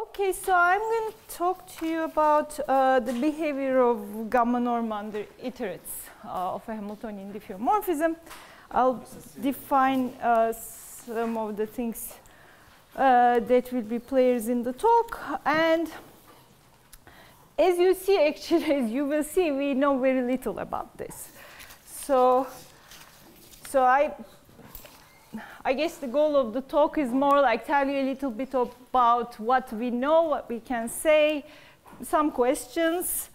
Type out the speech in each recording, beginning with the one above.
Okay, so I'm going to talk to you about uh, the behavior of gamma norm under iterates uh, of a Hamiltonian diffeomorphism. I'll define uh, some of the things uh, that will be players in the talk. And as you see, actually, as you will see, we know very little about this. So, so I I guess the goal of the talk is more like tell you a little bit about what we know, what we can say, some questions,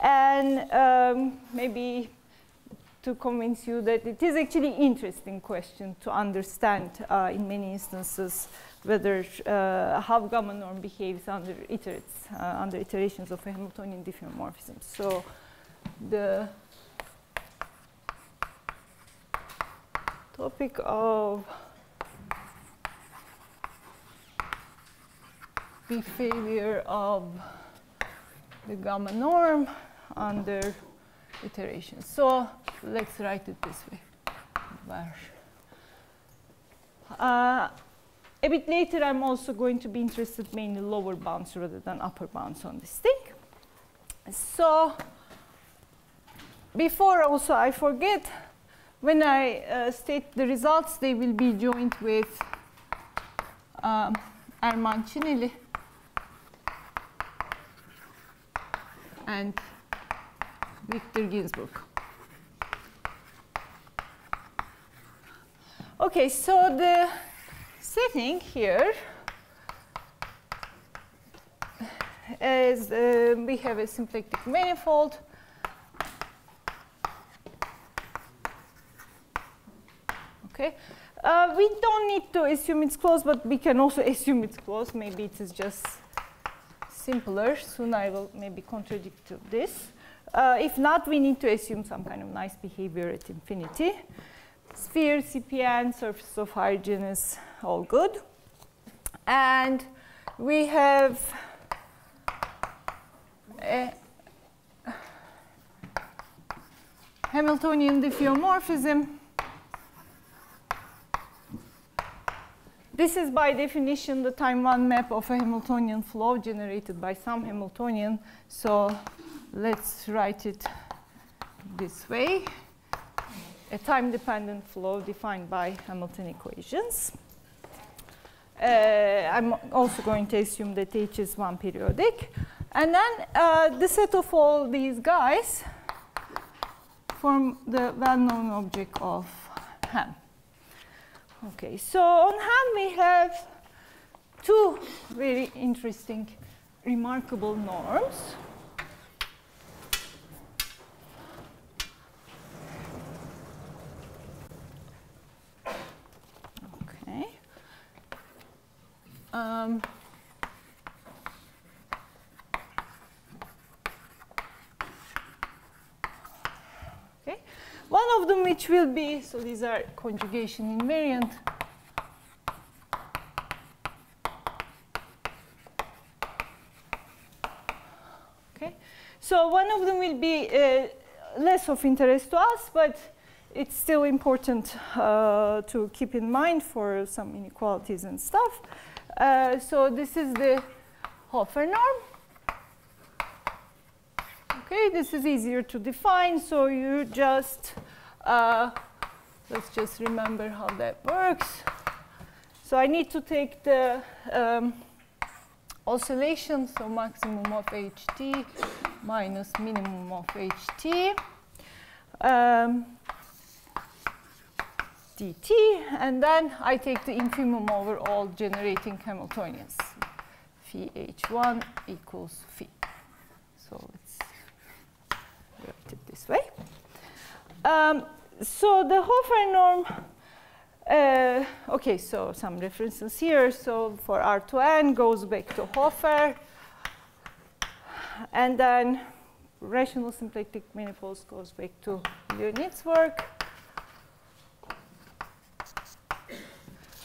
and um, maybe to convince you that it is actually interesting question to understand uh, in many instances whether uh, how gamma norm behaves under iterates, uh, under iterations of a Hamiltonian diffeomorphism. So the topic of behavior of the gamma norm under iteration. So let's write it this way. Uh, a bit later, I'm also going to be interested mainly lower bounds rather than upper bounds on this thing. So before also I forget, when I uh, state the results, they will be joined with um, Erman Çineli and Viktor Ginzburg. Okay, so the setting here is uh, we have a symplectic manifold. Okay, uh, we don't need to assume it's closed, but we can also assume it's closed. Maybe it is just simpler. Soon I will maybe contradict this. Uh, if not, we need to assume some kind of nice behavior at infinity. Sphere, CPN, surface of higher genus, all good. And we have a Hamiltonian diffeomorphism This is by definition the time one map of a Hamiltonian flow generated by some Hamiltonian. So let's write it this way. A time-dependent flow defined by Hamilton equations. Uh, I'm also going to assume that H is one periodic. And then uh, the set of all these guys form the well-known object of Ham. Okay, so on hand we have two very interesting, remarkable norms. Okay. Um, One of them which will be, so these are conjugation invariant. Okay, so one of them will be uh, less of interest to us, but it's still important uh, to keep in mind for some inequalities and stuff. Uh, so this is the Hofer norm. Okay, this is easier to define, so you just, uh, let's just remember how that works. So I need to take the um, oscillation, so maximum of ht minus minimum of ht. Um, dt, and then I take the infimum over all generating Hamiltonians. Phi h1 equals phi. So write it this way. Um, so the Hofer norm, uh, okay, so some references here. So for R2n goes back to Hofer. And then rational symplectic manifolds goes back to Leonid's work.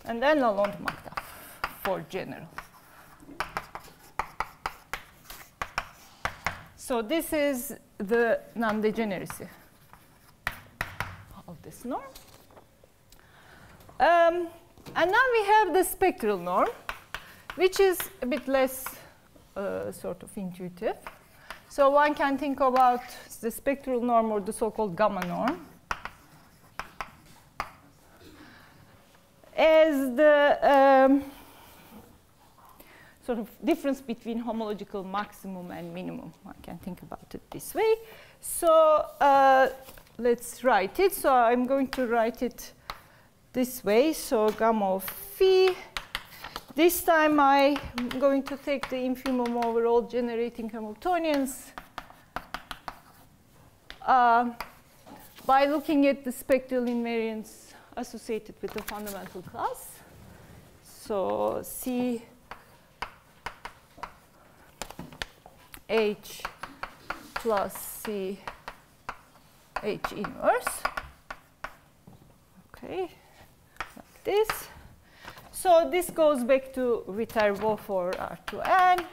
And then Lalonde McDuff for general. So this is the non-degeneracy of this norm. Um, and now we have the spectral norm. which is a bit less uh, sort of intuitive. So one can think about the spectral norm or the so-called gamma norm as the um, sort of difference between homological maximum and minimum. I can think about it this way. So uh, let's write it. So I'm going to write it this way. So gamma of phi. This time I'm going to take the infimum over all generating Hamiltonians uh, by looking at the spectral invariance associated with the fundamental class. So C H plus C H inverse. Okay, like this. So this goes back to Viterbo for R2n.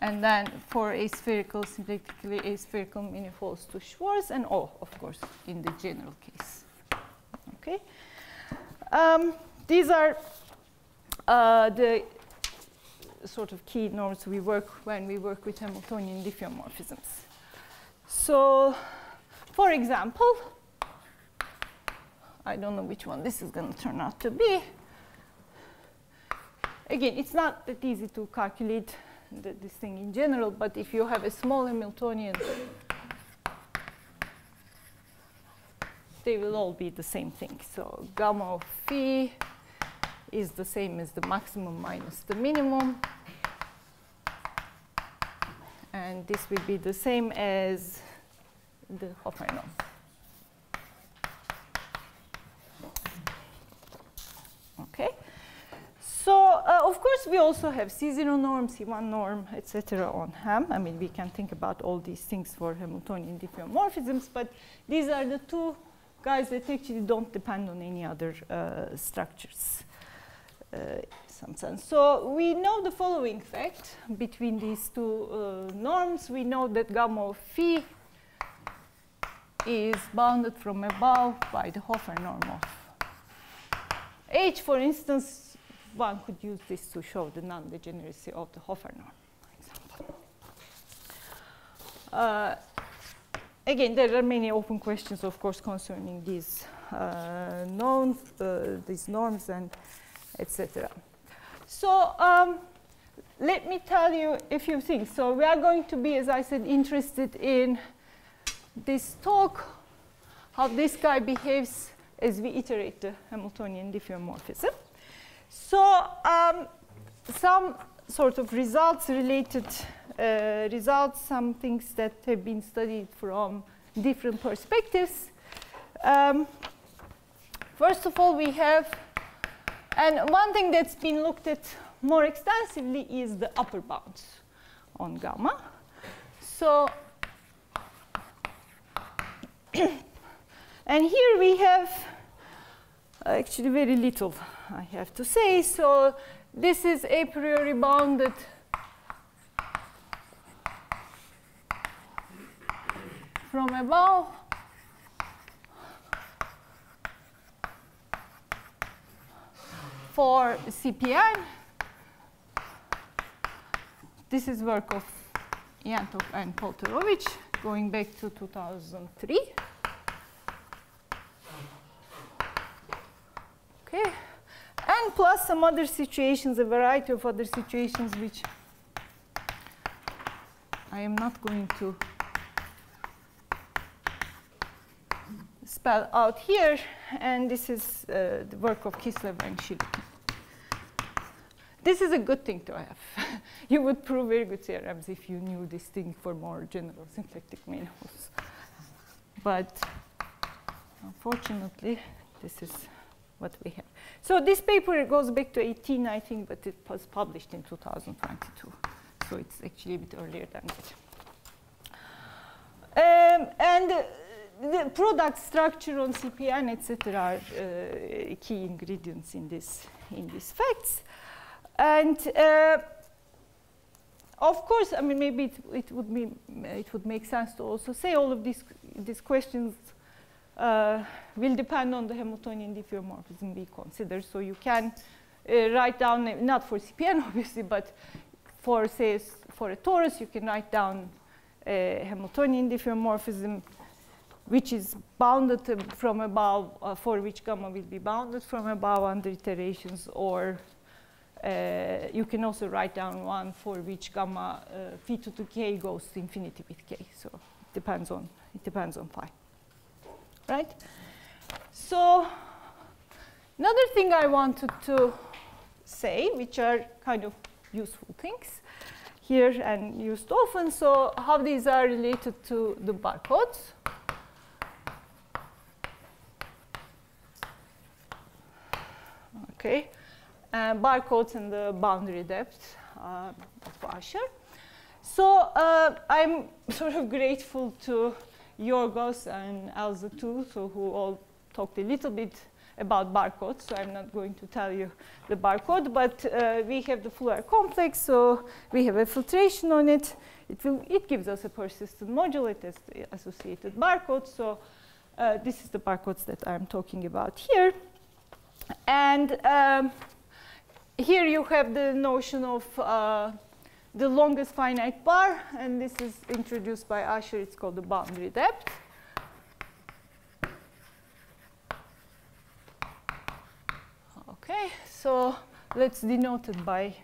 And then for aspherical, symplectically aspherical manifolds to Schwarz, and O, of course, in the general case. Okay. Um, these are uh, the sort of key norms we work when we work with Hamiltonian diffeomorphisms. So, for example, I don't know which one this is going to turn out to be. Again, it's not that easy to calculate the, this thing in general, but if you have a small Hamiltonian, they will all be the same thing. So gamma of phi is the same as the maximum minus the minimum. And this will be the same as the Hofer norm. Okay. So uh, of course we also have C0 norm, C1 norm, etc. on Ham. I mean we can think about all these things for Hamiltonian diffeomorphisms, but these are the two guys that actually don't depend on any other uh, structures. Uh, some sense. So we know the following fact between these two uh, norms. We know that gamma of phi is bounded from above by the Hofer norm of H, for instance, one could use this to show the non-degeneracy of the Hofer norm, for example. Uh, again, there are many open questions, of course, concerning these uh, known, uh, these norms and etc. So um, let me tell you a few things. So we are going to be, as I said, interested in this talk, how this guy behaves as we iterate the Hamiltonian diffeomorphism. So um, some sort of results related uh, results, some things that have been studied from different perspectives. Um, first of all, we have, and one thing that's been looked at more extensively is the upper bounds on gamma. So and here we have actually very little, I have to say. So this is a priori bounded from above. For CPN, this is work of Entov and Polterovich going back to 2003. Okay, and plus some other situations, a variety of other situations which I am not going to spell out here, and this is uh, the work of Kislev and Shelukin. This is a good thing to have. you would prove very good theorems if you knew this thing for more general symplectic manifolds. But unfortunately, this is what we have. So this paper goes back to 18, I think, but it was published in 2022. So it's actually a bit earlier than that. Um, and uh, the product structure on CPN, etc., are uh, key ingredients in this in these facts. And uh, of course, I mean, maybe it, it, would be it would make sense to also say all of these these questions uh, will depend on the Hamiltonian diffeomorphism we consider. So you can uh, write down, not for CPN obviously, but for say for a torus, you can write down a Hamiltonian diffeomorphism which is bounded from above, uh, for which gamma will be bounded from above under iterations, or uh, you can also write down one for which gamma uh, phi 2 to k goes to infinity with k. So it depends on it depends on phi, right? So another thing I wanted to say, which are kind of useful things here and used often. So how these are related to the barcodes. Okay, uh, barcodes and the boundary depth uh, of Usher. So uh, I'm sort of grateful to Yorgos and Elza too, so who all talked a little bit about barcodes, so I'm not going to tell you the barcode, but uh, we have the Floer complex, so we have a filtration on it. It, will, it gives us a persistent modulate as the associated barcode, so uh, this is the barcodes that I'm talking about here. And um, here you have the notion of uh, the longest finite bar, and this is introduced by Usher. It's called the boundary depth. Okay, so let's denote it by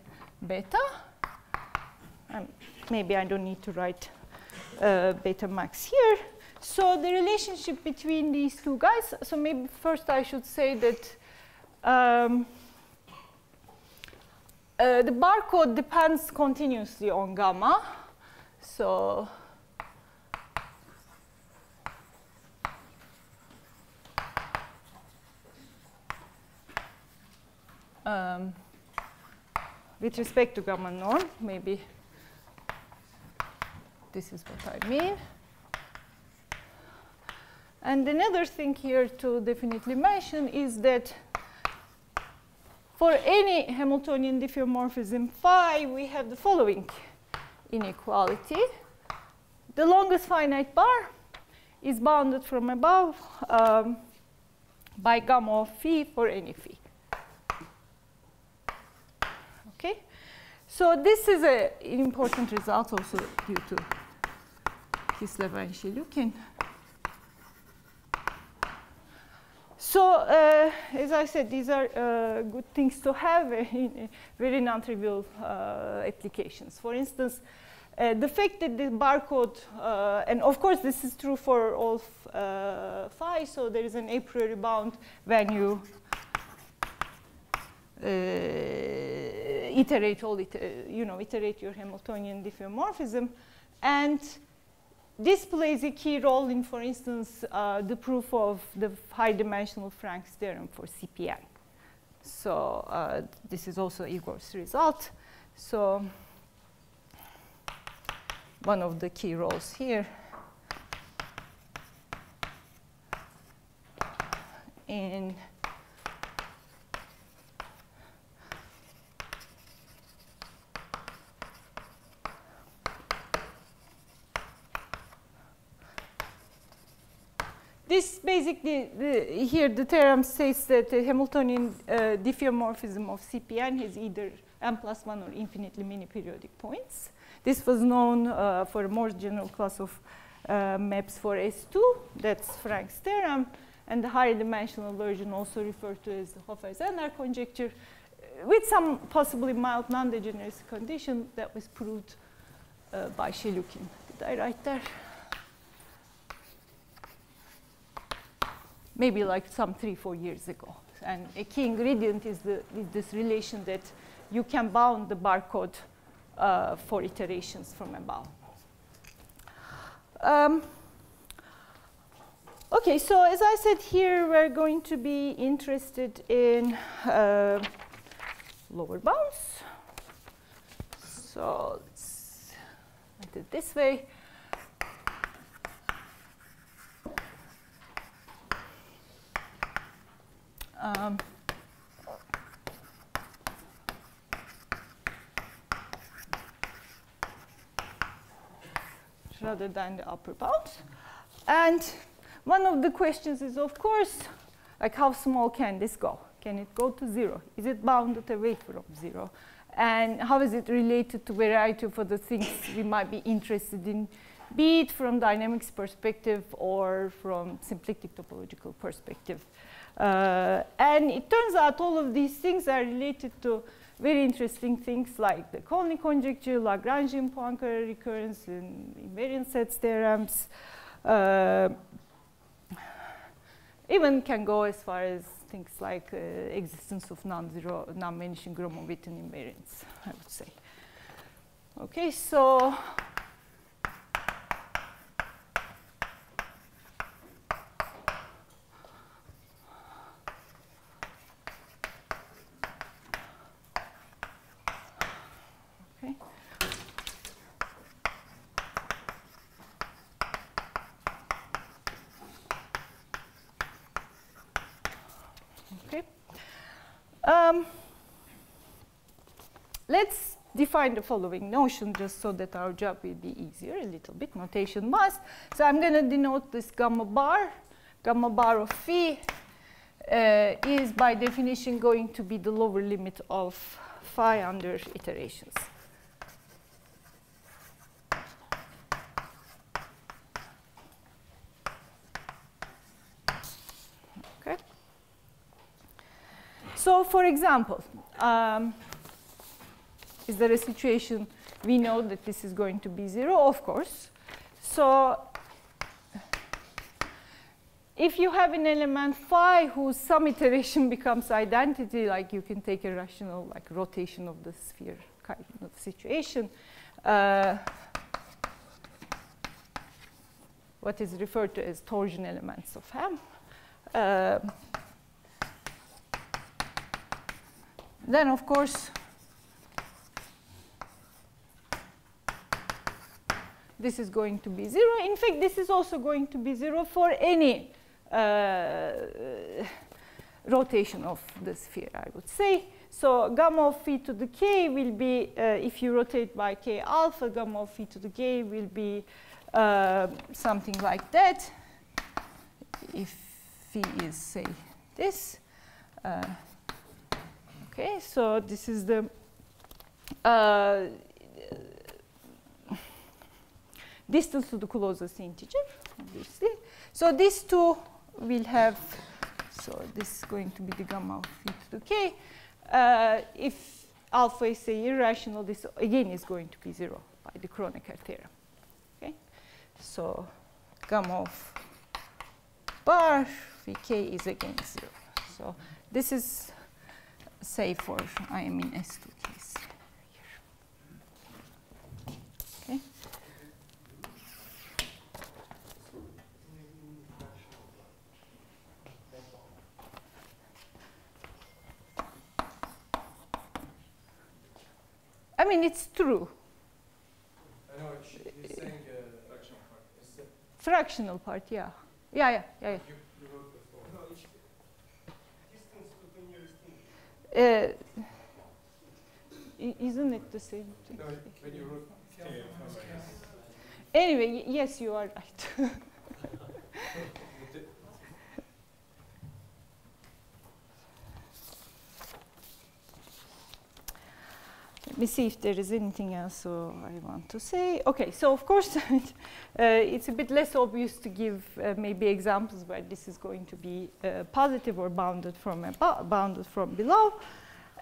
beta. Um, maybe I don't need to write uh, beta max here. So the relationship between these two guys, so maybe first I should say that um, uh, the barcode depends continuously on gamma. So um, with respect to gamma norm, maybe this is what I mean. And another thing here to definitely mention is that for any Hamiltonian diffeomorphism phi, we have the following inequality. The longest finite bar is bounded from above um, by gamma of phi for any phi. Okay, so this is an important result also due to Kislev and Shelukin. So, uh, as I said, these are uh, good things to have in very non-trivial uh, applications. For instance, uh, the fact that the barcode, uh, and of course this is true for all uh, phi, so there is an a priori bound when you iterate all it, you know, iterate your Hamiltonian diffeomorphism, and this plays a key role in, for instance, uh, the proof of the high-dimensional Franks' theorem for CPN. So uh, this is also Egor's result. So one of the key roles here in This basically, the, here the theorem says that the Hamiltonian uh, diffeomorphism of CPN has either n plus 1 or infinitely many periodic points. This was known uh, for a more general class of uh, maps for S2, that's Franks' theorem, and the higher dimensional version also referred to as the Hofer-Zehnder conjecture, uh, with some possibly mild non-degeneracy condition that was proved uh, by Shelukin. Did I write there? Maybe like some three, four years ago. And a key ingredient is, the, is this relation that you can bound the barcode uh, for iterations from above. Um, okay, so as I said here, we're going to be interested in uh, lower bounds. So let's do it this way. Um, rather than the upper bounds. And one of the questions is, of course, like how small can this go? Can it go to zero? Is it bounded away from zero? And how is it related to variety of other things we might be interested in, be it from dynamics perspective or from symplectic topological perspective. Uh, and it turns out all of these things are related to very interesting things like the Conley conjecture, Lagrangian Poincare recurrence, and invariant sets theorems. Uh, even can go as far as things like uh, existence of non-zero, non-vanishing Gromov-Witten invariants, I would say. Okay, so Um, let's define the following notion just so that our job will be easier, a little bit, notation must. So I'm going to denote this gamma bar. Gamma bar of phi uh, is by definition going to be the lower limit of phi under iterations. Okay. So for example, um, is there a situation we know that this is going to be zero? Of course. So if you have an element phi whose some iteration becomes identity, like you can take a rational like rotation of the sphere kind of situation, uh, what is referred to as torsion elements of Ham. Uh, then of course this is going to be zero. In fact, this is also going to be zero for any uh, rotation of the sphere, I would say. So gamma of phi to the k will be, uh, if you rotate by k alpha, gamma of phi to the k will be uh, something like that. If phi is, say, this. Uh, Okay, so this is the uh, distance to the closest integer, obviously. So these two will have, so this is going to be the gamma of phi to the k. Uh, if alpha is say irrational, this again is going to be zero by the Kronecker theorem. Okay, so gamma of bar vk is again zero. So this is say for I am in S2 case. Okay. I mean, it's true. I know he's saying uh, fractional part. Fractional part, yeah. Yeah, yeah, yeah. yeah. You Uh, isn't it the same thing? No, when you wrote Anyway, yes, you are right. Let me see if there is anything else uh, I want to say. Okay, so of course, uh, it's a bit less obvious to give uh, maybe examples where this is going to be uh, positive or bounded from above, bounded from below.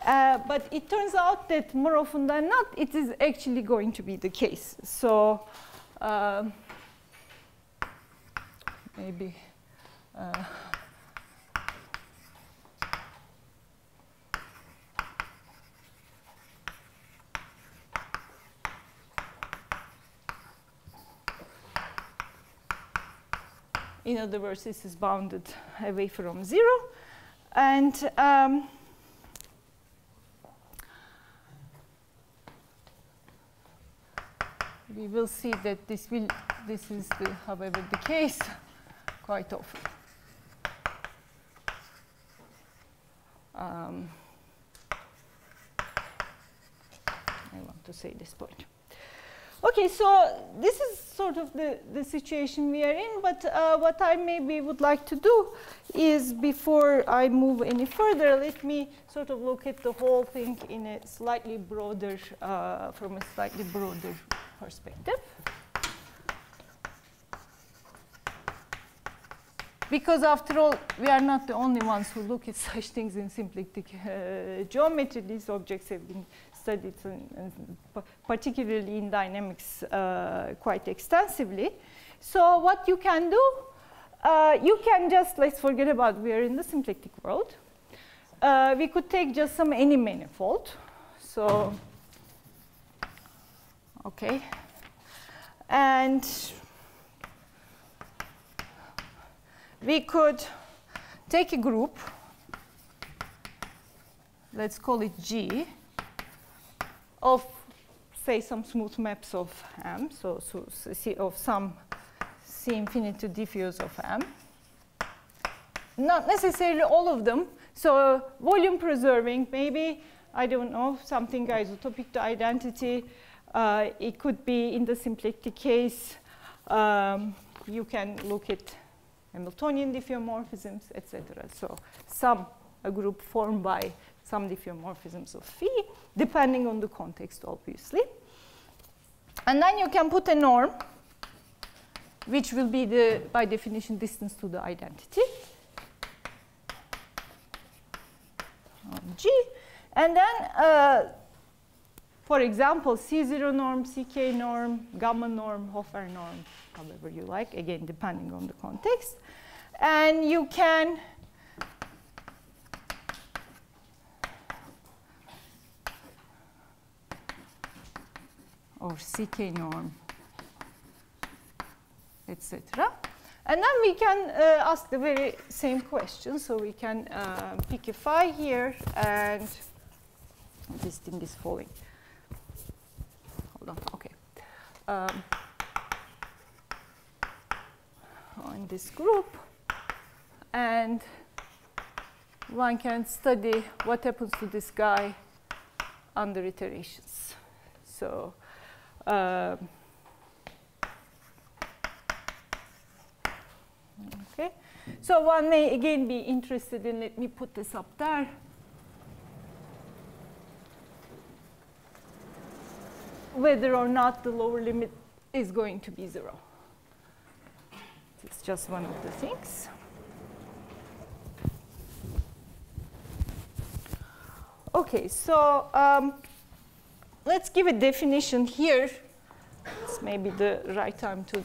Uh, but it turns out that more often than not, it is actually going to be the case. So um, maybe. In other words, this is bounded away from zero. And um, we will see that this will this is the, however the case quite often. Um, I want to say this point. Okay, so this is sort of the, the situation we are in, but uh, what I maybe would like to do is before I move any further, let me sort of look at the whole thing in a slightly broader, uh, from a slightly broader perspective. Because after all, we are not the only ones who look at such things in symplectic uh, geometry. These objects have been studied, in, in, particularly in dynamics, uh, quite extensively. So what you can do, uh, you can just, let's forget about we are in the symplectic world. Uh, we could take just some any manifold. So, okay. And we could take a group, let's call it G, of say some smooth maps of M, so, so, so of some C infinity diffeos of M. Not necessarily all of them. So volume preserving, maybe, I don't know, something isotopic to identity. Uh, it could be in the symplectic case, um, you can look at Hamiltonian diffeomorphisms, etc. So some a group formed by some diffeomorphisms of phi, depending on the context, obviously. And then you can put a norm, which will be the, by definition, distance to the identity. On G. And then, uh, for example, C0 norm, CK norm, gamma norm, Hofer norm, however you like, again, depending on the context. And you can or CK norm, etc. And then we can uh, ask the very same question. So we can uh, pick a phi here, and this thing is falling. Hold on, okay. Um, on this group, and one can study what happens to this guy under iterations. So uh, okay, so one may again be interested in, let me put this up there. Whether or not the lower limit is going to be zero. It's just one of the things. Okay, so um, let's give a definition here. It's maybe the right time to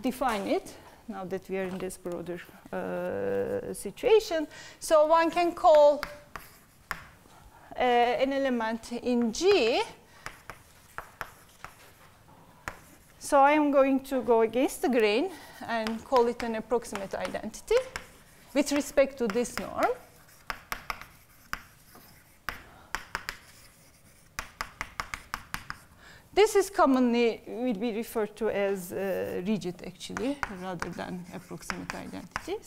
define it now that we are in this broader uh, situation. So one can call uh, an element in G. So I am going to go against the grain and call it an approximate identity with respect to this norm. This is commonly will be referred to as uh, rigid actually, rather than approximate identities,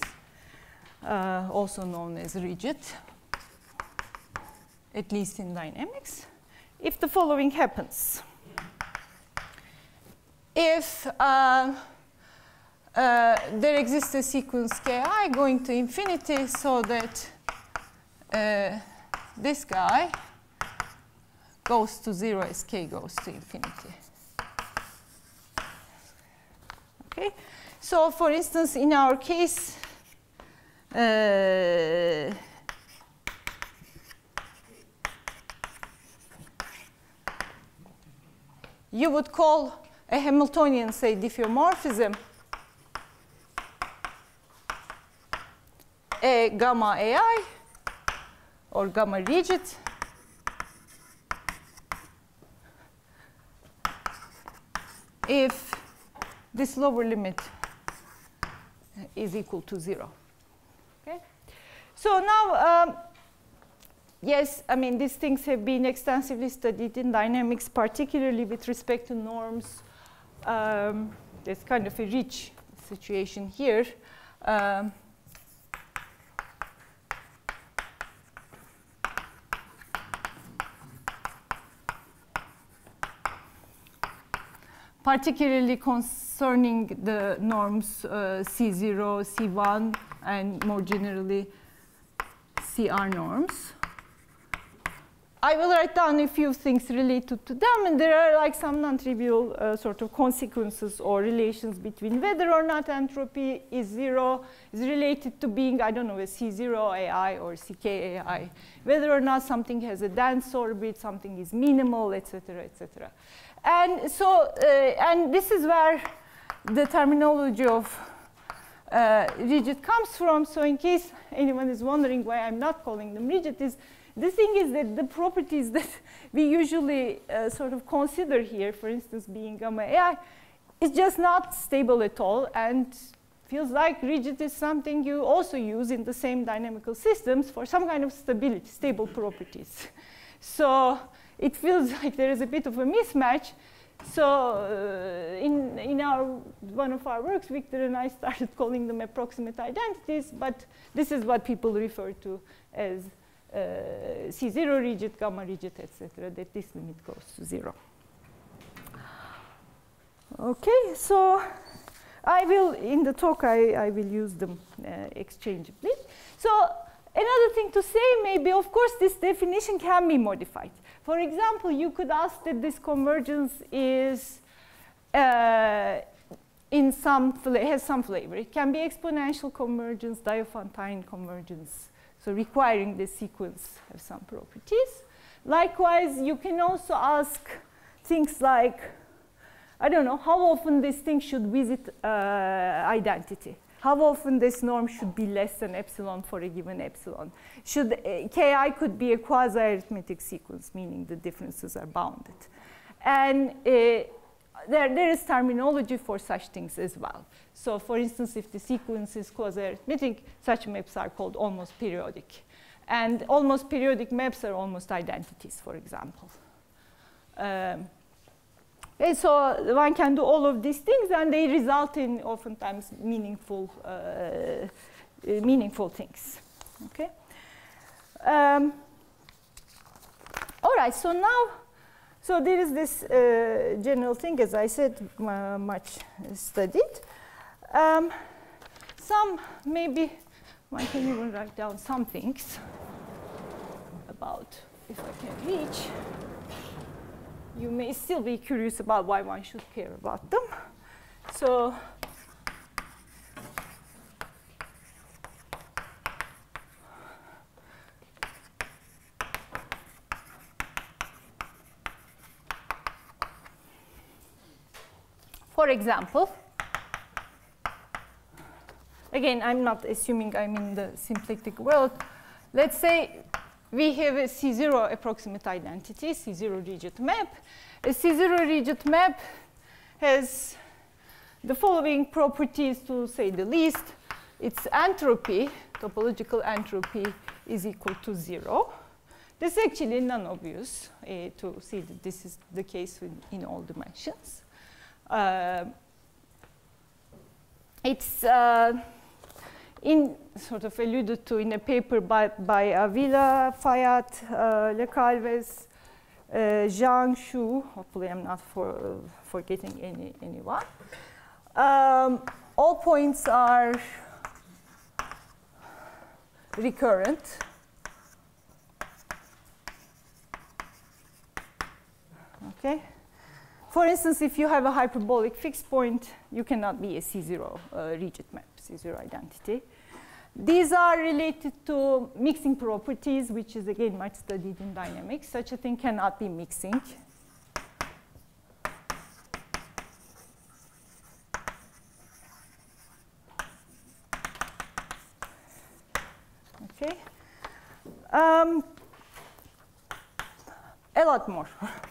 uh, also known as rigid, at least in dynamics. If the following happens, if uh, uh there exists a sequence ki going to infinity so that uh, this guy goes to 0 as k goes to infinity. Okay, so for instance, in our case, uh, you would call a Hamiltonian, say, diffeomorphism a gamma AI or gamma rigid if this lower limit is equal to zero. Okay? So now, um, yes, I mean, these things have been extensively studied in dynamics, particularly with respect to norms. Um, there's kind of a rich situation here. Um, particularly concerning the norms uh, C0, C1, and more generally CR norms. I will write down a few things related to them, and there are like some non-trivial uh, sort of consequences or relations between whether or not entropy is zero is related to being, I don't know, a C0 AI or CK AI, whether or not something has a dense orbit, something is minimal, etc., etc. And so, uh, and this is where the terminology of uh, rigid comes from. So in case anyone is wondering why I'm not calling them rigid is the thing is that the properties that we usually uh, sort of consider here, for instance, being gamma AI, is just not stable at all and feels like rigid is something you also use in the same dynamical systems for some kind of stability, stable properties. So it feels like there is a bit of a mismatch. So uh, in, in our, one of our works, Viktor and I started calling them approximate identities, but this is what people refer to as C0 rigid, gamma rigid, etc., that this limit goes to zero. Okay, so I will, in the talk, I, I will use them uh, exchangeably. So another thing to say maybe, of course, this definition can be modified. For example, you could ask that this convergence is uh, in some, has some flavor. It can be exponential convergence, Diophantine convergence, so requiring the sequence have some properties. Likewise, you can also ask things like, I don't know, how often this thing should visit uh, identity? How often this norm should be less than epsilon for a given epsilon? Should uh, ki could be a quasi-arithmetic sequence, meaning the differences are bounded. And uh, there, there is terminology for such things as well. So for instance, if the sequence is quasi-arithmetic, such maps are called almost periodic. And almost periodic maps are almost identities, for example. Um, and so one can do all of these things, and they result in oftentimes meaningful, uh, uh meaningful things. Okay. Um, all right. So now so there is this uh, general thing, as I said, much studied. Um, some, maybe one can even write down some things about if I can reach. You may still be curious about why one should care about them. So For example, again, I'm not assuming I'm in the symplectic world. Let's say we have a C0 approximate identity, C0 rigid map. A C0 rigid map has the following properties to say the least. Its entropy, topological entropy, is equal to zero. This is actually non-obvious uh, to see that this is the case in, in all dimensions. Uh, it's uh, in sort of alluded to in a paper by, by Avila, Fayad, uh, Le Calvez, uh, Zhang Xu, hopefully I'm not for, forgetting any, anyone. Um, all points are recurrent. Okay. For instance, if you have a hyperbolic fixed point, you cannot be a C0 uh, rigid map, C0 identity. These are related to mixing properties, which is again much studied in dynamics. Such a thing cannot be mixing. Okay. Um, a lot more.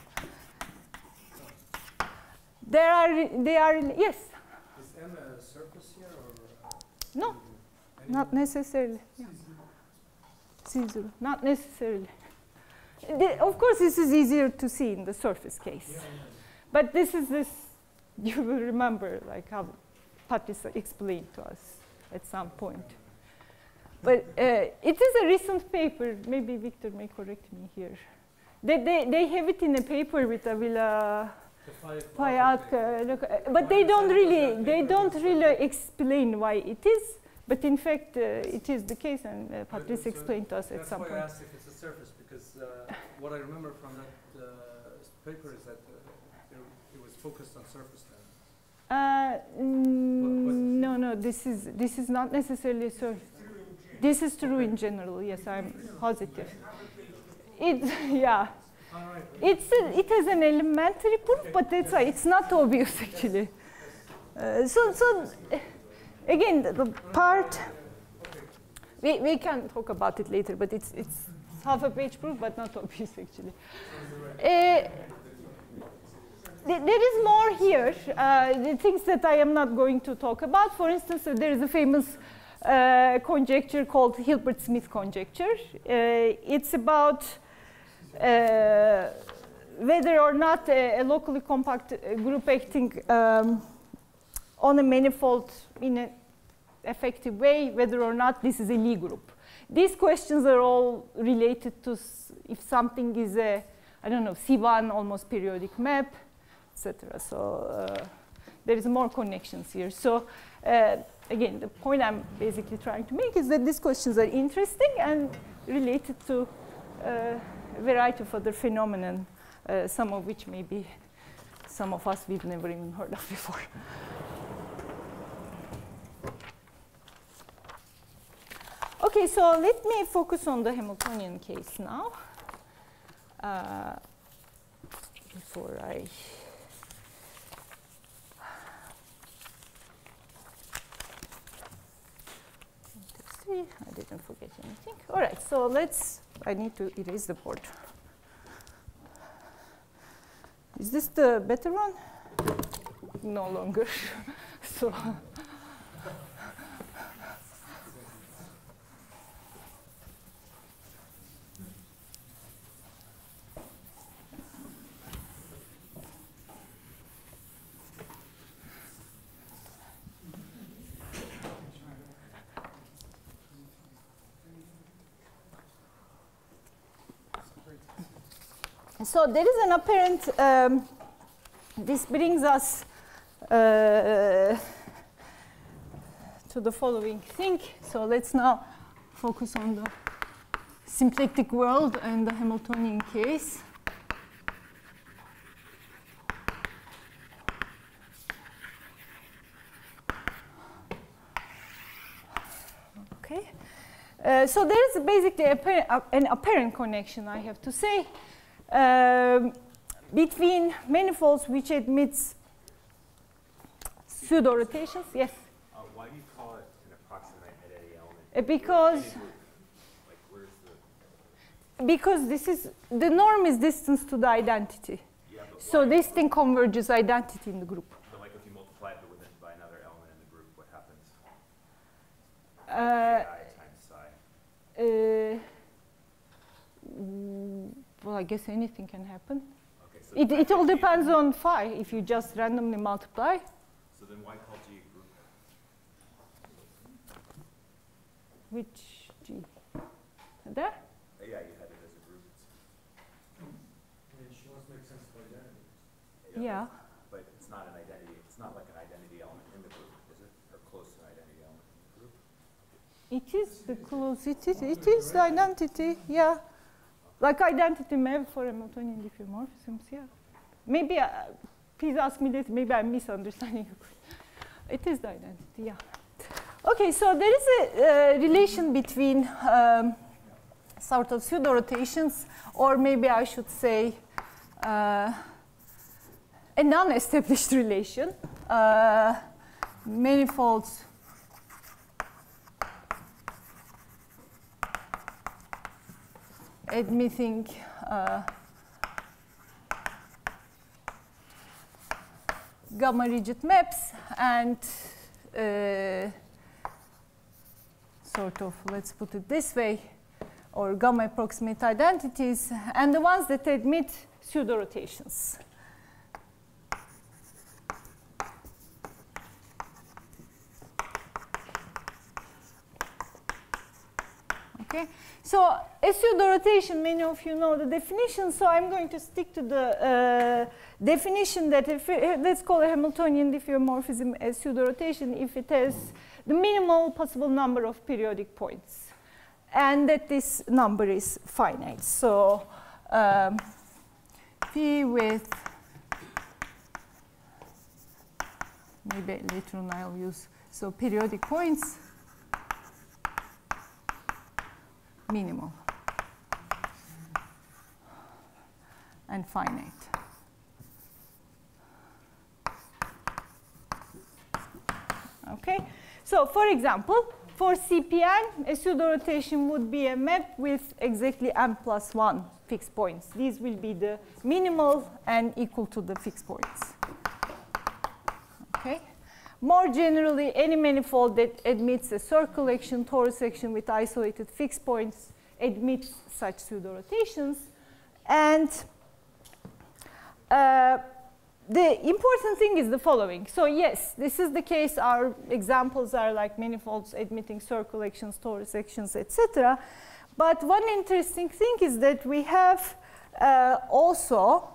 There are, they are, yes? Is M a surface here or? Uh, no, not necessarily. Yeah. C0, not necessarily. The, of course, this is easier to see in the surface case. Yeah, yeah. But this is this, you will remember like how Patrice explained to us at some point. But uh, it is a recent paper, maybe Viktor may correct me here. They, they, they have it in a paper with Avila The Pi alpha alpha, uh, but they don't really, they don't really explain why it is. But in fact, uh, it is the case, and uh, Patrice so explained to us at That's some why I point. asked if it's a surface, because uh, what I remember from that uh, paper is that uh, it, it was focused on surface then. Uh, mm, what- no, no, this is this is not necessarily so. This is true in general. Yes, I'm positive. It, yeah, All right. it's a, it has an elementary proof, but it's uh, it's not obvious actually. Uh, so so uh, again, the, the part we we can talk about it later, but it's it's half a page proof, but not obvious actually. Uh, Th- There is more here, uh, the things that I am not going to talk about. For instance, uh, there is a famous uh, conjecture called Hilbert-Smith conjecture. Uh, it's about whether or not a, a locally compact uh, group acting um, on a manifold in an effective way, whether or not this is a Lie group. These questions are all related to if something is a, I don't know, C1 almost periodic map, etc. So uh, there is more connections here. So uh, again, the point I'm basically trying to make is that these questions are interesting and related to uh, variety of other phenomena, uh, some of which maybe some of us we've never even heard of before. Okay, so let me focus on the Hamiltonian case now. Uh, before I see, I didn't forget anything. All right, so let's, I need to erase the board. Is this the better one? No longer. so, so there is an apparent, um, this brings us uh, to the following thing. So let's now focus on the symplectic world and the Hamiltonian case. Okay. Uh, so there is basically an apparent connection, I have to say, um, between manifolds which admits pseudo rotations. Yes, Uh, why do you call it an approximate identity element? Uh, because Like, the, because this is the norm is distance to the identity. yeah, So this thing converges identity in the group. But like, if you multiply it with by another element in the group, what happens? Uh, times psi. uh, well, I guess anything can happen. Okay, so It, it all depends on phi. If you just randomly multiply, So then why call G a group? which g? There? Yeah, you had it as a group. I mean, she wants to make sense of identity. Yeah. But it's not an identity, it's not like an identity element in the group, is it? Or close to an identity element in the group? It is the close. It is, it is the identity. Yeah. Like identity map for Hamiltonian diffeomorphisms. Yeah. Maybe. Uh, please ask me this, Maybe I'm misunderstanding. it is the identity. Yeah. Okay. So there is a uh, relation between um, sort of pseudo rotations, or maybe I should say. Uh, a non-established relation, uh, manifolds admitting uh, gamma rigid maps and uh, sort of, let's put it this way, or gamma approximate identities, and the ones that admit pseudo rotations. Okay. So a pseudo-rotation, many of you know the definition, so I'm going to stick to the uh, definition that if it, let's call a Hamiltonian diffeomorphism a pseudo-rotation if it has the minimal possible number of periodic points and that this number is finite. So um, P with maybe later on I'll use so periodic points minimal and finite. Okay, so for example, for CPN, a pseudo-rotation would be a map with exactly m plus 1 fixed points. These will be the minimal and equal to the fixed points. More generally, any manifold that admits a circle action, torus action with isolated fixed points admits such pseudo-rotations. And uh, the important thing is the following. So yes, this is the case. Our examples are like manifolds admitting circle actions, torus actions, etc. But one interesting thing is that we have uh, also,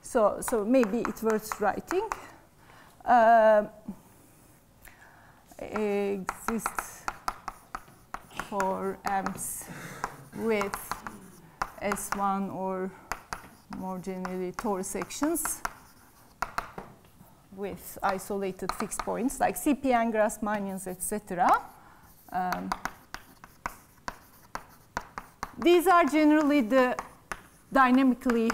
so, so maybe it's worth writing, uh, exists for amps with S1 or more generally torus sections with isolated fixed points like CPN, Grassmannians, etc. Um, these are generally the dynamically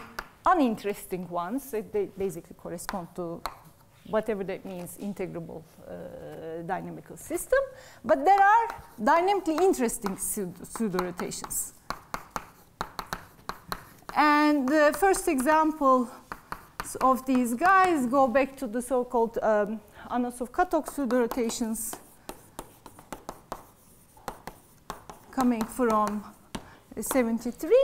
uninteresting ones. They basically correspond to whatever that means, integrable uh, dynamical system. But there are dynamically interesting pseudo-rotations. And the first example of these guys go back to the so-called um, Anosov-Katok pseudo-rotations coming from 73.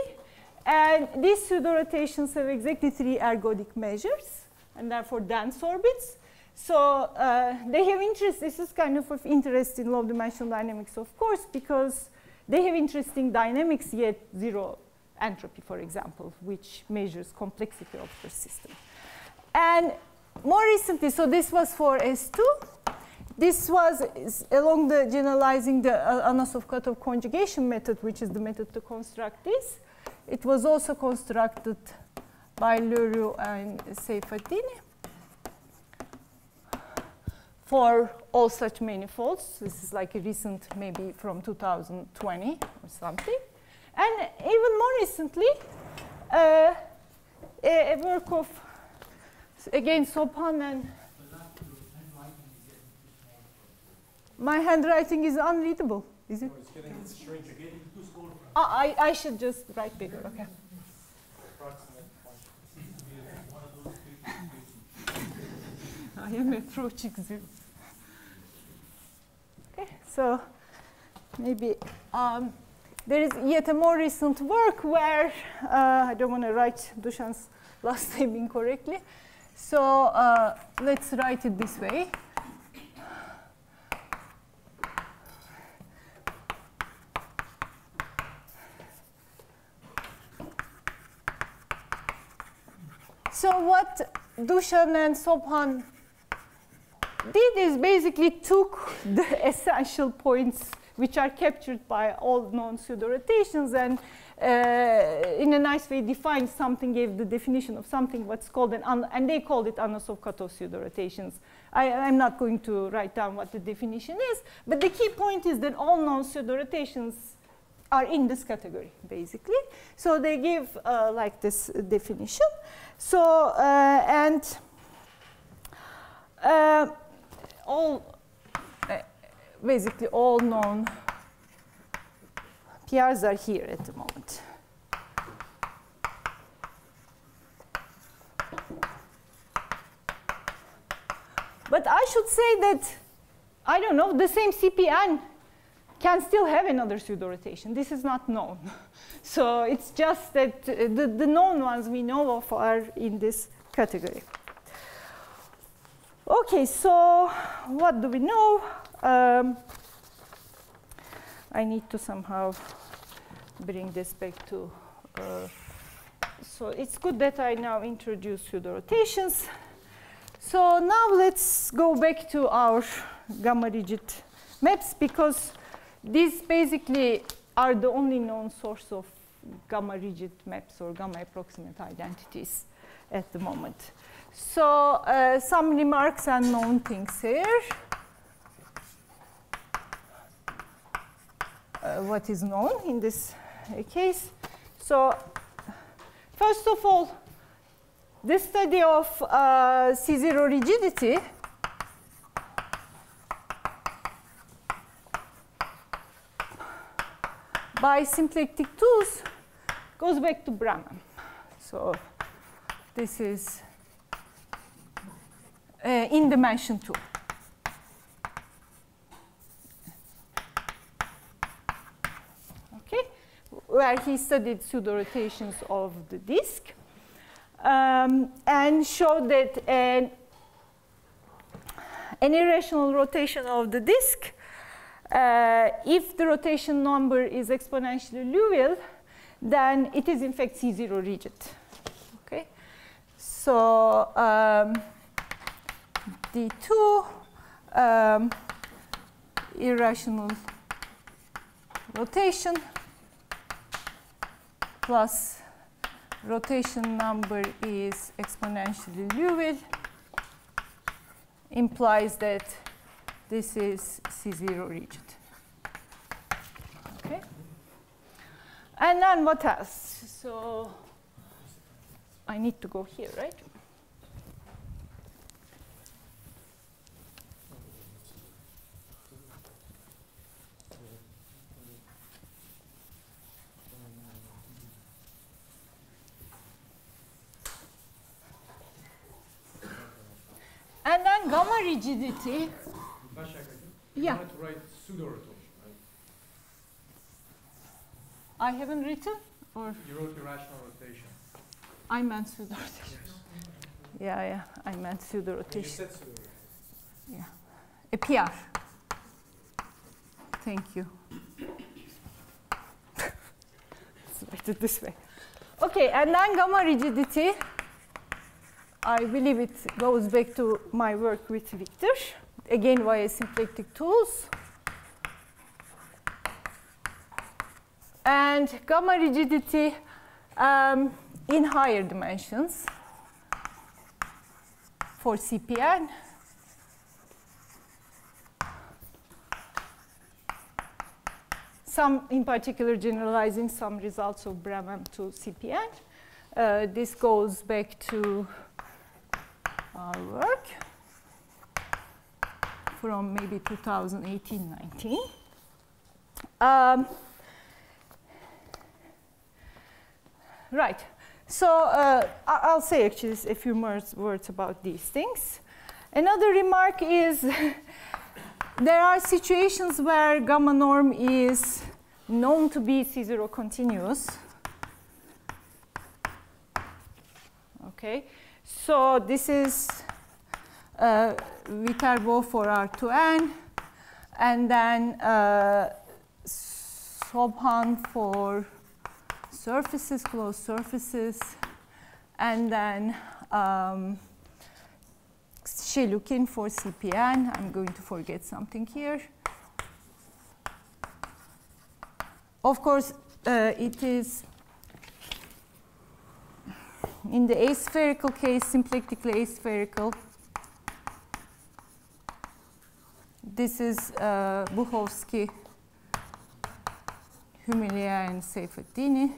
And these pseudo-rotations have exactly three ergodic measures and therefore dense orbits. So uh, they have interest, this is kind of of interest in low dimensional dynamics, of course, because they have interesting dynamics yet zero entropy, for example, which measures complexity of the system. And more recently, so this was for S2, this was along the generalizing the uh, Anosov-Katok conjugation method, which is the method to construct this. It was also constructed by Le Roux and Seyfaddini for all such manifolds. This is like a recent, maybe from 2020 or something. And even more recently, uh, a, a, work of, again, Sobhan and my handwriting is unreadable, is it? Oh, I, I should just write bigger, okay. I am approaching zero. Okay, so maybe um, there is yet a more recent work where uh, I don't want to write Dushan's last name incorrectly. So uh, let's write it this way. So what Dushan and Sobhan is basically took the essential points which are captured by all known pseudo-rotations and uh, in a nice way defined something, gave the definition of something what's called an, and they called it Anosov-Katok pseudo-rotations. I, am not going to write down what the definition is, but the key point is that all known pseudo-rotations are in this category, basically. So they give uh, like this definition. So, uh, and uh, all, uh, basically all known PRs are here at the moment. But I should say that, I don't know, the same CPN can still have another pseudo-rotation. This is not known. so it's just that uh, the, the known ones we know of are in this category. Okay, so what do we know? Um, I need to somehow bring this back to. Uh, so it's good that I now introduce you the rotations. So now let's go back to our gamma rigid maps because these basically are the only known source of gamma rigid maps or gamma approximate identities at the moment. So uh, some remarks and known things here. Uh, what is known in this uh, case. So first of all, the study of uh, C0 rigidity by symplectic tools goes back to Bramham. So this is uh, in dimension 2. Okay, where he studied pseudo rotations of the disk um, and showed that an, an irrational rotation of the disk, uh, if the rotation number is exponentially Liouville, then it is in fact C0 rigid. Okay, so um, D2 um, irrational rotation plus rotation number is exponentially Liouville implies that this is C0 rigid. Okay? And then what else? So I need to go here, right? And then gamma rigidity. Yeah. wanted to write pseudo rotation, right? I haven't written, or You wrote irrational rotation. I meant pseudo rotation. Yeah, yeah, I meant pseudo rotation. said pseudo rotation. A PR. Thank you. Let's write it this way. Okay, and then gamma rigidity. I believe it goes back to my work with Viktor, again via symplectic tools. And gamma rigidity um, in higher dimensions for CPN. some, in particular, generalizing some results of Bramham to CPN. Uh, this goes back to work from maybe 2018-19. Um, right. So uh, I'll say actually a few more words about these things. Another remark is there are situations where gamma norm is known to be C0 continuous. Okay, so this is uh, Viterbo for R2n, and then uh, Sobhan for surfaces, closed surfaces, and then um, Shelukin for CPN. I'm going to forget something here. Of course, uh, it is in the aspherical case, symplectically aspherical. This is uh, Buhovsky, Humilière, and Seyfaddini.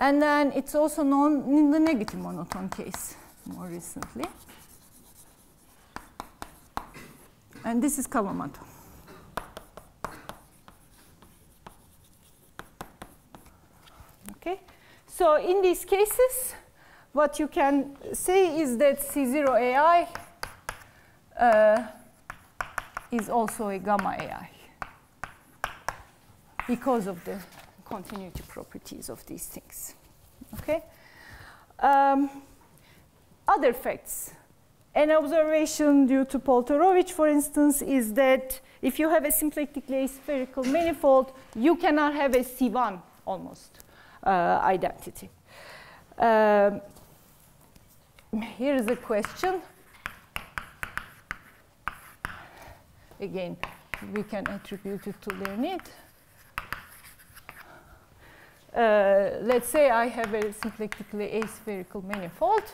And then it's also known in the negative monotone case more recently. And this is Kawamoto. Okay, so in these cases, what you can say is that C0 AI uh, is also a gamma AI because of the continuity properties of these things. Okay. Um, other facts an observation due to Polterovich, for instance, is that if you have a symplectically aspherical manifold, you cannot have a C1 almost identity. Um, here is a question. Again, we can attribute it to Leonid. Uh, let's say I have a symplectically aspherical manifold.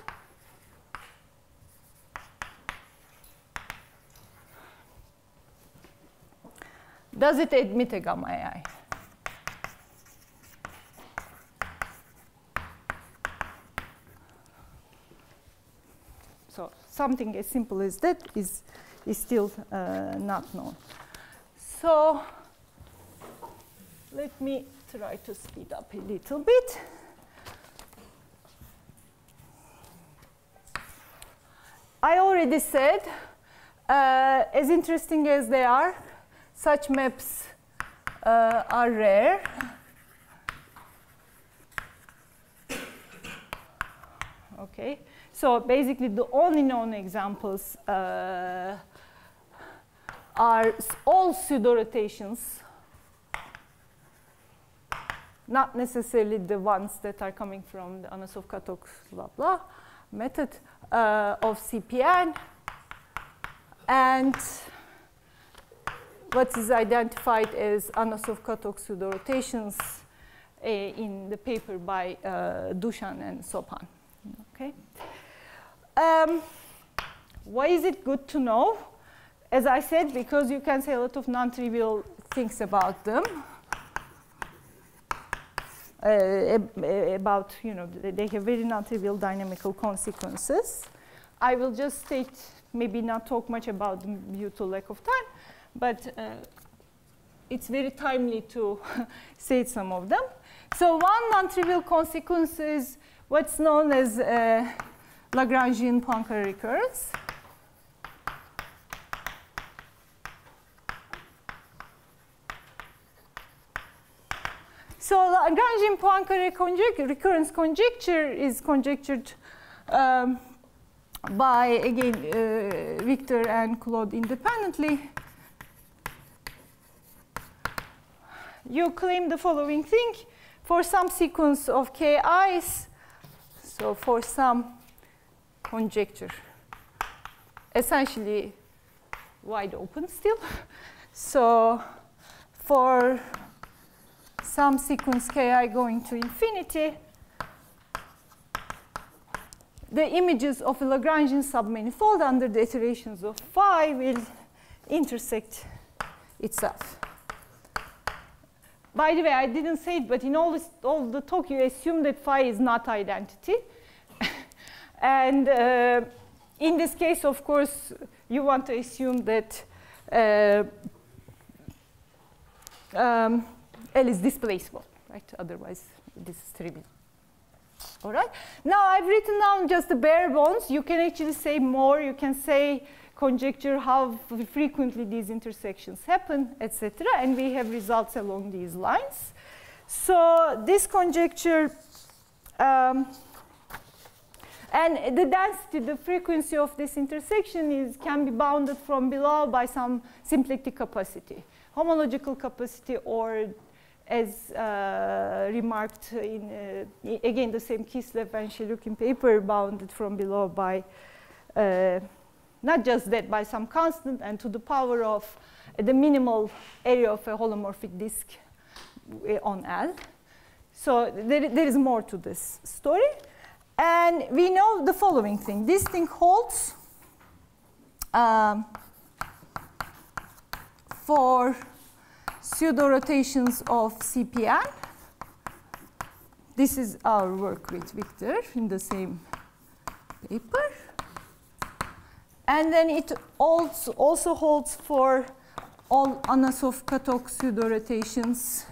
Does it admit a gamma AI? So something as simple as that is, is still uh, not known. So let me try to speed up a little bit. I already said, uh, as interesting as they are, such maps uh, are rare. Okay, so basically the only known examples uh, are all pseudo-rotations, not necessarily the ones that are coming from the Anosov-Katok blah blah method uh, of CPN. And what is identified as Anosov-Katok pseudo-rotations uh, in the paper by uh, Dushan and Sobhan. Okay. Um, why is it good to know? As I said, because you can say a lot of non-trivial things about them. Uh, about, you know, they have very non-trivial dynamical consequences. I will just state, maybe not talk much about them due to lack of time, but uh, it's very timely to state some of them. So one non-trivial consequence is what's known as uh, Lagrangian Poincare recurrence. So Lagrangian Poincare conjecture, recurrence conjecture is conjectured um, by, again, uh, Viktor and Claude independently. You claim the following thing. For some sequence of ki's, so for some conjecture, essentially wide open still. So for some sequence ki going to infinity, the images of a Lagrangian submanifold under the iterations of phi will intersect itself. By the way, I didn't say it, but in all, this, all the talk, you assume that phi is not identity. And uh, in this case, of course, you want to assume that uh, um, L is displaceable, right? Otherwise, this is trivial. All right. Now I've written down just the bare bones. You can actually say more. You can say conjecture how frequently these intersections happen, etc. And we have results along these lines. So this conjecture, um, and the density, the frequency of this intersection is, can be bounded from below by some symplectic capacity, homological capacity or as uh, remarked in, uh, again, the same Kislev and Shelukin paper bounded from below by, uh, not just that, by some constant and to the power of the minimal area of a holomorphic disk uh, on L. So there, there is more to this story. And we know the following thing. This thing holds um, for pseudo-rotations of CPN. This is our work with Viktor in the same paper. And then it also, holds for all Anosov-Katok pseudo-rotations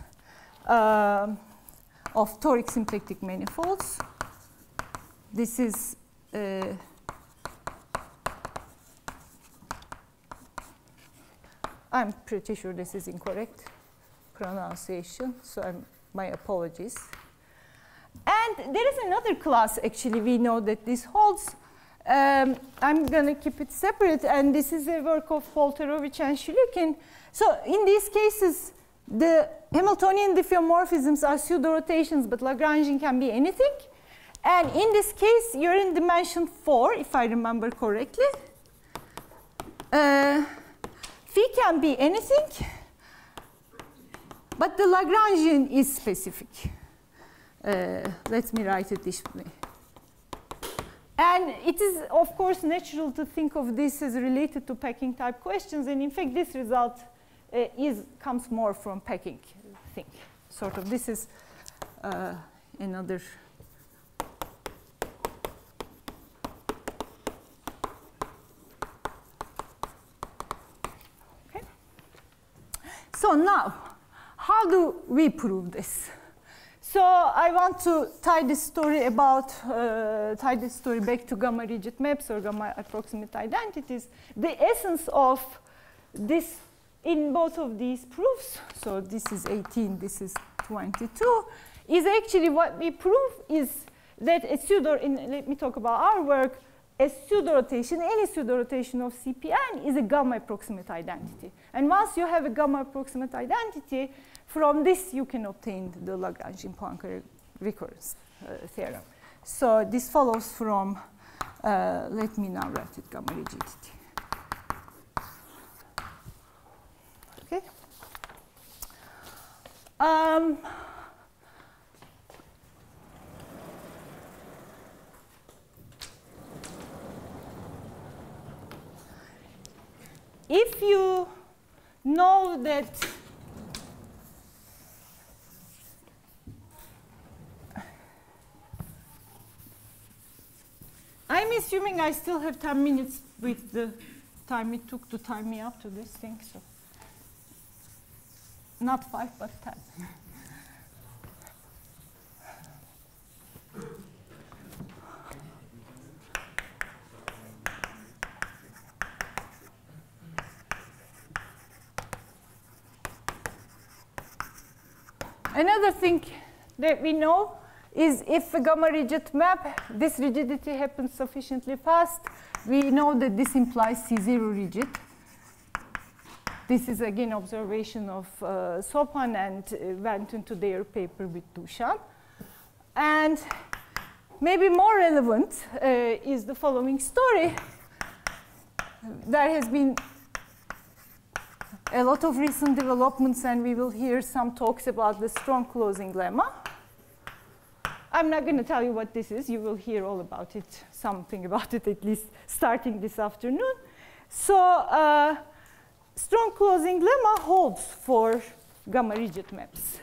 uh, of toric symplectic manifolds. This is uh, I'm pretty sure this is incorrect pronunciation, so I'm, my apologies. And there is another class, actually, we know that this holds. um, I'm going to keep it separate, and this is a work of Polterovich and Shelukin. So in these cases, the Hamiltonian diffeomorphisms are pseudo-rotations, but Lagrangian can be anything. And in this case, you're in dimension 4, if I remember correctly. Uh, phi can be anything, but the Lagrangian is specific. Uh, let me write it this way. And it is, of course, natural to think of this as related to packing type questions. And in fact, this result uh, is, comes more from packing thing. Sort of, this is uh, another So now, how do we prove this? So I want to tie this story about, uh, tie this story back to gamma rigid maps or gamma approximate identities. The essence of this in both of these proofs, so this is 18, this is 22, is actually what we prove is that a pseudo, in, let me talk about our work, a pseudo rotation, any pseudo rotation of CPN is a gamma approximate identity. And once you have a gamma approximate identity, from this you can obtain the Lagrangian Poincare recurrence uh, theorem. So this follows from, uh, let me now write it, gamma rigidity. Okay. Um, if you know that I'm assuming I still have 10 minutes with the time it took to tie me up to this thing, so not five, but 10. Another thing that we know is if a gamma rigid map, this rigidity happens sufficiently fast, we know that this implies C0 rigid. This is again observation of uh, Sobhan and uh, went into their paper with Dushan. And maybe more relevant uh, is the following story. There has been a lot of recent developments and we will hear some talks about the strong closing lemma. I'm not going to tell you what this is. You will hear all about it, something about it at least starting this afternoon. So uh, strong closing lemma holds for gamma rigid maps.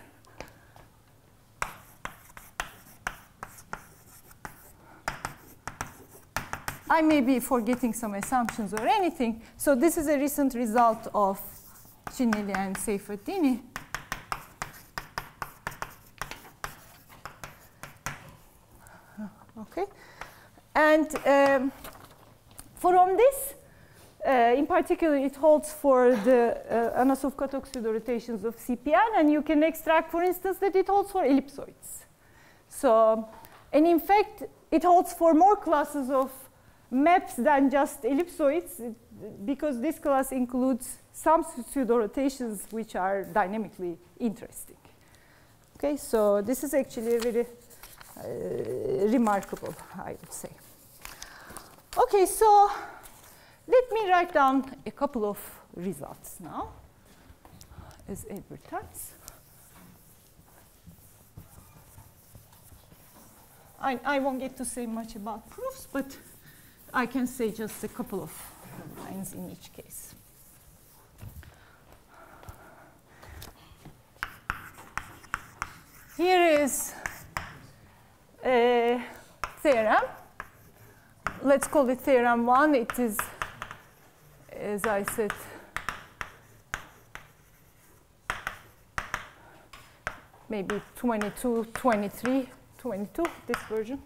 I may be forgetting some assumptions or anything. So this is a recent result of And Seyfaddini. Okay, and um, from this, uh, in particular, it holds for the uh, pseudo-rotations of CPN, and you can extract, for instance, that it holds for ellipsoids. So, and in fact, it holds for more classes of maps than just ellipsoids, because this class includes some pseudo-rotations which are dynamically interesting. Okay, so this is actually a very uh, remarkable, I would say. Okay, so let me write down a couple of results now as advertised. I, I won't get to say much about proofs, but I can say just a couple of lines in each case. Here is a theorem. Let's call it theorem one. It is, as I said, maybe 22, 23, 22, this version.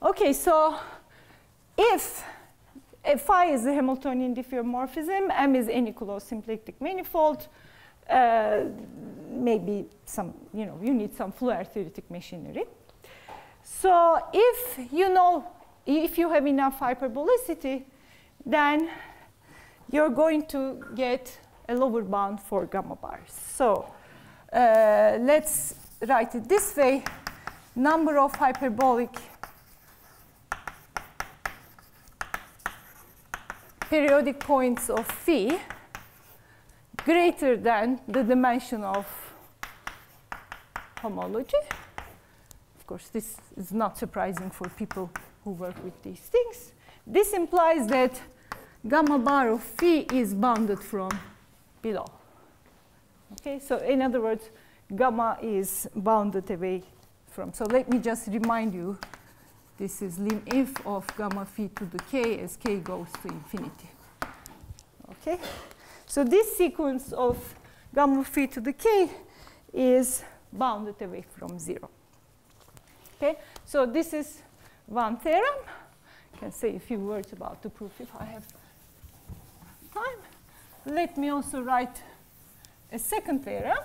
Okay, so if phi is a Hamiltonian diffeomorphism, M is any closed symplectic manifold, uh, maybe some, you know, you need some Floer theoretic machinery. So if you know if you have enough hyperbolicity, then you're going to get a lower bound for gamma bars. So uh, let's write it this way. Number of hyperbolic periodic points of phi greater than the dimension of homology. Of course, this is not surprising for people who work with these things. This implies that gamma bar of phi is bounded from below. Okay, so in other words, gamma is bounded away from. So let me just remind you, this is lim inf of gamma phi to the k as k goes to infinity. Okay, so this sequence of gamma phi to the k is bounded away from zero. Okay, so this is one theorem. I can say a few words about the proof if I have time. Let me also write a second theorem.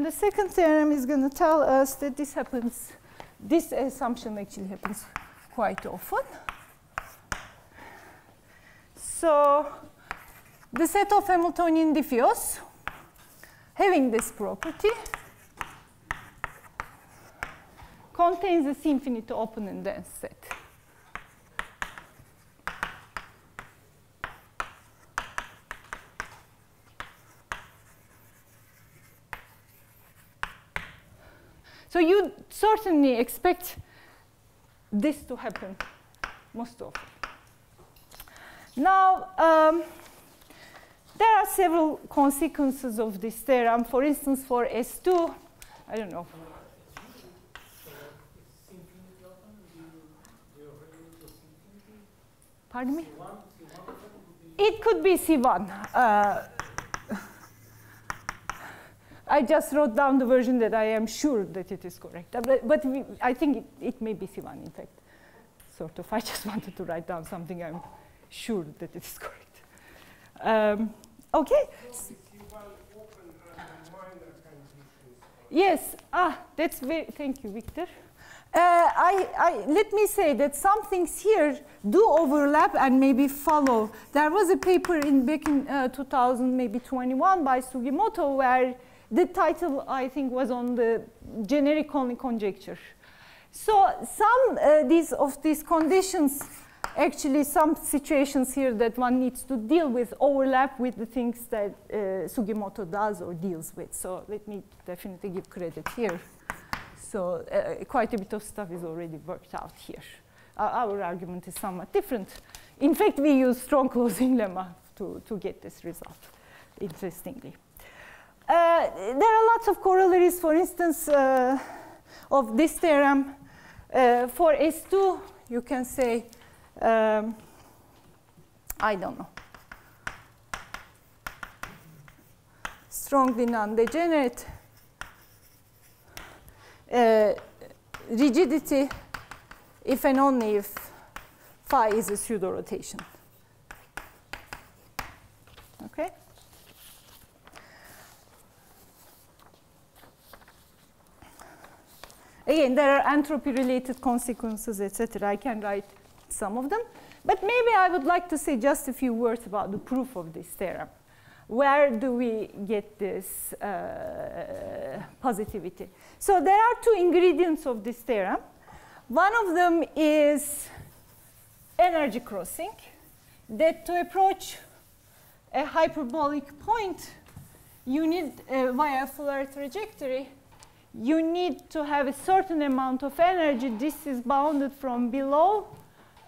And the second theorem is going to tell us that this happens, this assumption actually happens quite often. So the set of Hamiltonian diffeos having this property contains a C infinity open and dense set. So you certainly expect this to happen most often. Now, um, there are several consequences of this theorem. For instance, for S2, I don't know. Pardon me? It could be C1. Uh, I just wrote down the version that I am sure that it is correct. Uh, but, but we, I think it, it, may be C1, in fact. Sort of. I just wanted to write down something I'm sure that it is correct. Um, okay. Yes, ah, that's very, thank you, Viktor. Uh, I, I, let me say that some things here do overlap and maybe follow. There was a paper in back in uh, 2000, maybe 21 by Sugimoto where the title, I think, was on the generic only conjecture. So some uh, these of these conditions actually some situations here that one needs to deal with overlap with the things that uh, Sugimoto does or deals with. So let me definitely give credit here. So uh, quite a bit of stuff is already worked out here. Uh, our argument is somewhat different. In fact, we use strong closing lemma to, to get this result, interestingly. Uh, there are lots of corollaries, for instance, uh, of this theorem. Uh, for S2, you can say um, I don't know. Strongly non-degenerate. Uh, rigidity if and only if phi is a pseudo-rotation. Okay? Again, there are entropy-related consequences, etc. I can write some of them. But maybe I would like to say just a few words about the proof of this theorem. Where do we get this uh, positivity? So there are two ingredients of this theorem. One of them is energy crossing, that to approach a hyperbolic point, you need, uh, via a Floer trajectory, you need to have a certain amount of energy. This is bounded from below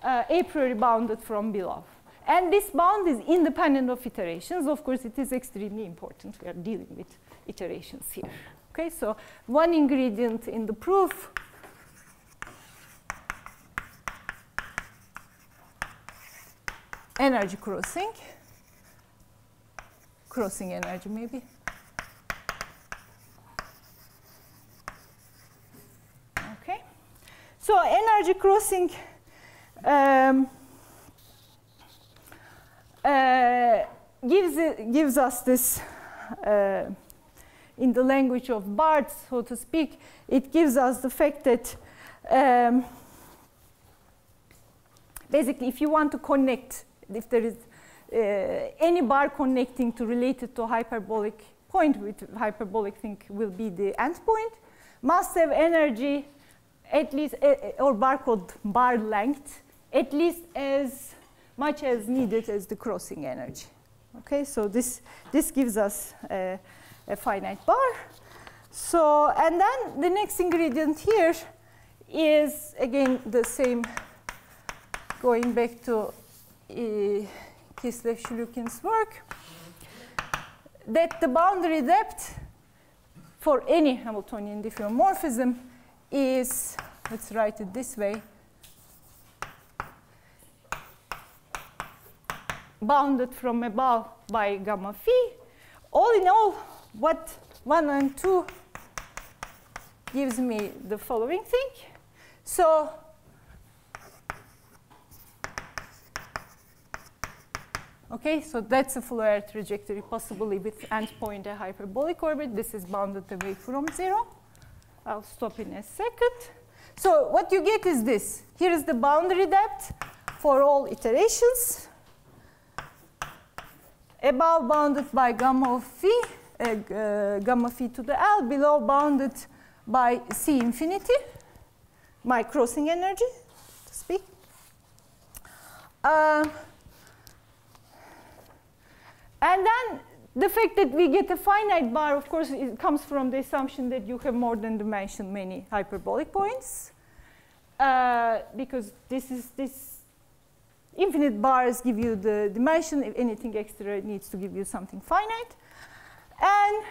uh, a priori bounded from below. And this bound is independent of iterations. Of course, it is extremely important. We are dealing with iterations here. Okay, so one ingredient in the proof energy crossing, crossing energy maybe. Okay, so energy crossing um, uh, gives, gives us this, uh, in the language of BART, so to speak, it gives us the fact that um, basically if you want to connect, if there is uh, any bar connecting to related to hyperbolic point with hyperbolic thing will be the endpoint, must have energy at least, uh, or barcode bar length, at least as much as needed as the crossing energy. Okay, so this, this gives us a, a finite bar. So, and then the next ingredient here is again the same, going back to uh, Kislev-Shelukin's work, that the boundary depth for any Hamiltonian diffeomorphism is, let's write it this way, bounded from above by gamma phi. All in all, what 1 and 2 gives me the following thing. So Okay, so that's a Floer trajectory, possibly with endpoint a hyperbolic orbit. This is bounded away from zero. I'll stop in a second. So what you get is this. Here is the boundary depth for all iterations. Above bounded by gamma of phi, uh, uh, gamma phi to the L, below bounded by C infinity, my crossing energy, to speak. Uh, and then the fact that we get a finite bar, of course, it comes from the assumption that you have more than dimension many hyperbolic points. Uh, because this is this infinite bars give you the dimension. If anything extra needs to give you something finite. And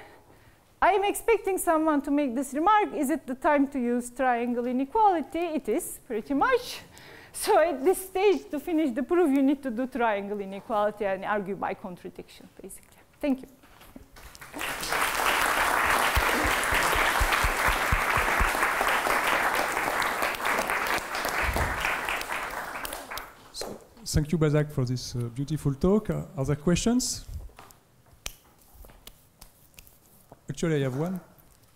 I am expecting someone to make this remark. Is it the time to use triangle inequality? It is, pretty much. So at this stage, to finish the proof, you need to do triangle inequality and argue by contradiction, basically. Thank you. Thank you, Başak, for this uh, beautiful talk. Uh, questions? Actually, I have one.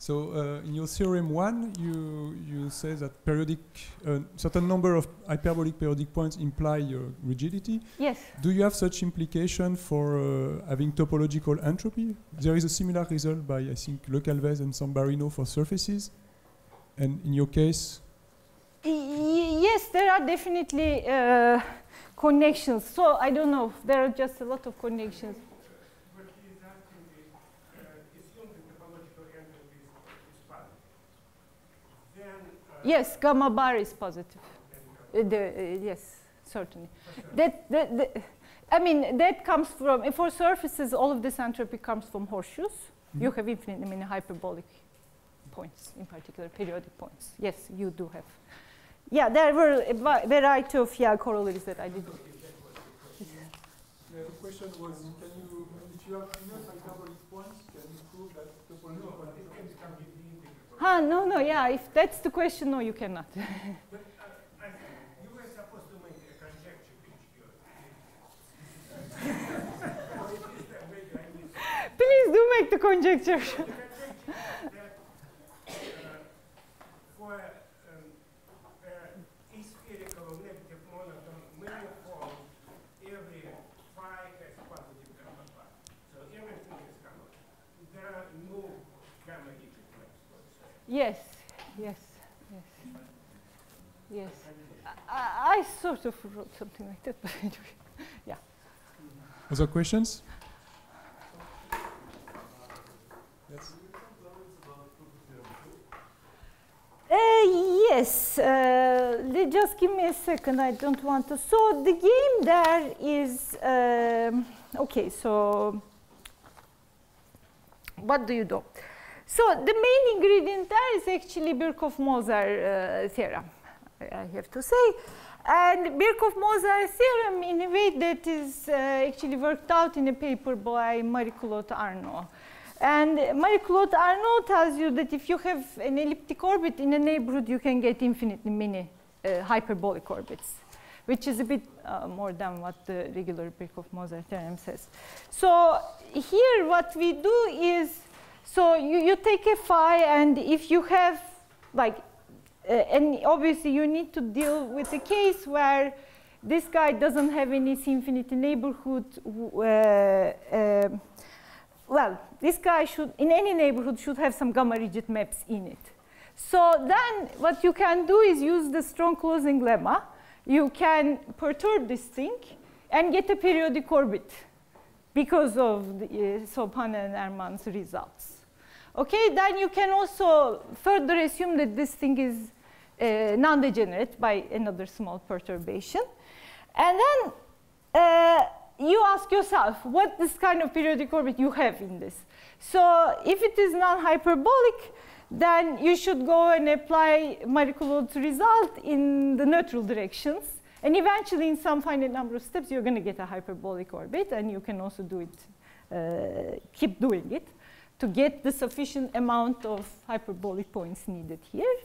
So uh, in your theorem one, you, you say that periodic, uh, certain number of hyperbolic periodic points imply your rigidity. Yes. Do you have such implication for uh, having topological entropy? There is a similar result by, I think, Le Calvez and Sambarino for surfaces. And in your case? Y yes, there are definitely uh, connections. So I don't know, there are just a lot of connections. Yes, gamma bar is positive. Uh, the, uh, yes, certainly. That, that, that, I mean, that comes from, for surfaces, all of this entropy comes from horseshoes. Mm -hmm. You have infinite many hyperbolic points, in particular periodic points. Yes, you do have. Yeah, there were a variety of yeah, corollaries that I did. Yeah, the question was, can you, if you have enough hyperbolic points, can you prove that topological Ah, no, no, yeah, if that's the question, no, you cannot. uh, make conjecture, Please do make the conjecture. Yes, yes, yes, yes. I, I, sort of wrote something like that, but anyway, yeah. Other questions? Yes. Uh, yes, uh, just give me a second. I don't want to. So the game there is um, okay. So what do you do? So the main ingredient there is actually Birkhoff-Moser uh, theorem, I have to say. And Birkhoff-Moser theorem in a way that is uh, actually worked out in a paper by Marie-Claude Arnaud. And Marie-Claude Arnaud tells you that if you have an elliptic orbit in a neighborhood, you can get infinitely many uh, hyperbolic orbits. which is a bit uh, more than what the regular Birkhoff-Moser theorem says. So here what we do is, so you, you take a phi and if you have like, uh, and obviously you need to deal with a case where this guy doesn't have any infinity neighborhood. Uh, uh, well, this guy should, in any neighborhood, should have some gamma rigid maps in it. So then what you can do is use the strong closing lemma. You can perturb this thing and get a periodic orbit because of the, uh, Sobhan and Erman's results. Okay, then you can also further assume that this thing is uh, non-degenerate by another small perturbation. And then uh, you ask yourself, what this kind of periodic orbit you have in this? So if it is non-hyperbolic, then you should go and apply Marie-Claude's result in the neutral directions. And eventually, in some finite number of steps, you're going to get a hyperbolic orbit, and you can also do it, uh, keep doing it, to get the sufficient amount of hyperbolic points needed here.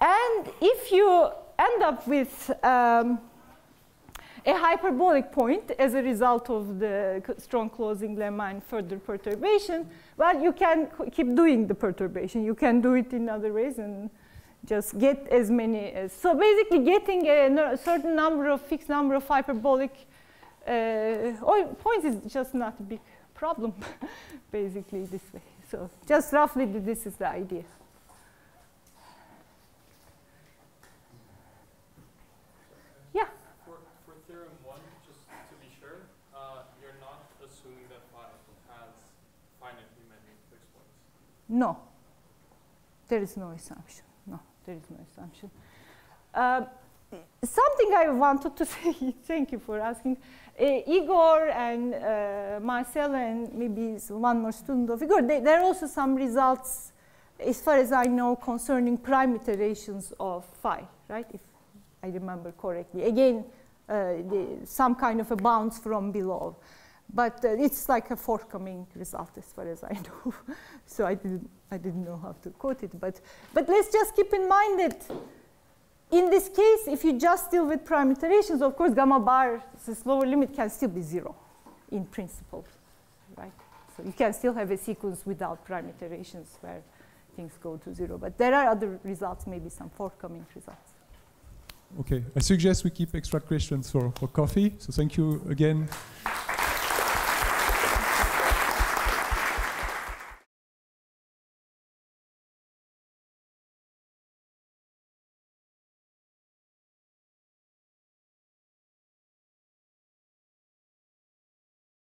And if you end up with um, a hyperbolic point as a result of the strong closing lemma and further perturbation, well, you can keep doing the perturbation. You can do it in other ways and just get as many as. So basically getting a certain number of fixed number of hyperbolic uh, points is just not a big problem, basically this way. So just roughly this is the idea. Yeah? For, for theorem 1, just to be sure, uh, you're not assuming that phi has finitely many fixed points? No, there is no assumption. No, there is no assumption. Uh, something I wanted to say, thank you for asking. Uh, Egor and uh, Marcel and maybe one more student of Egor, they, there are also some results, as far as I know, concerning prime iterations of phi, right? If I remember correctly. Again, uh, the, some kind of a bounce from below. But uh, it's like a forthcoming result as far as I know. so I didn't, I didn't know how to quote it. But, but let's just keep in mind that in this case, if you just deal with prime iterations, of course, gamma bar, this lower limit can still be zero in principle, right? So you can still have a sequence without prime iterations where things go to zero. But there are other results, maybe some forthcoming results. Okay, I suggest we keep extra questions for, for coffee. So thank you again.